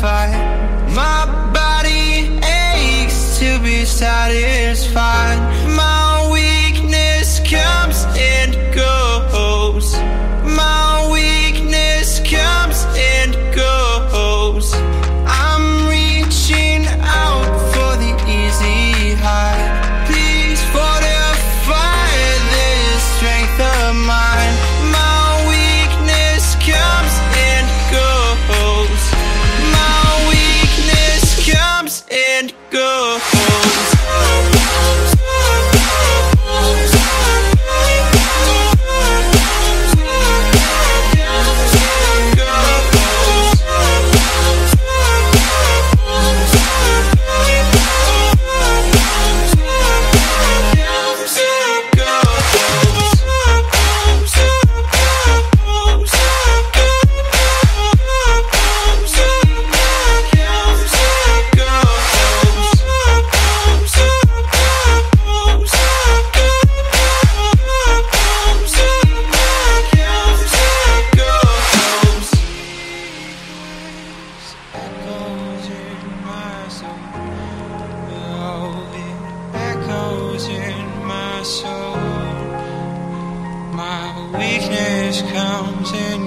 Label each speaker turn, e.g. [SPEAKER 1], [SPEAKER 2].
[SPEAKER 1] Fight. My body aches to be satisfied. My weakness comes and goes. Comes in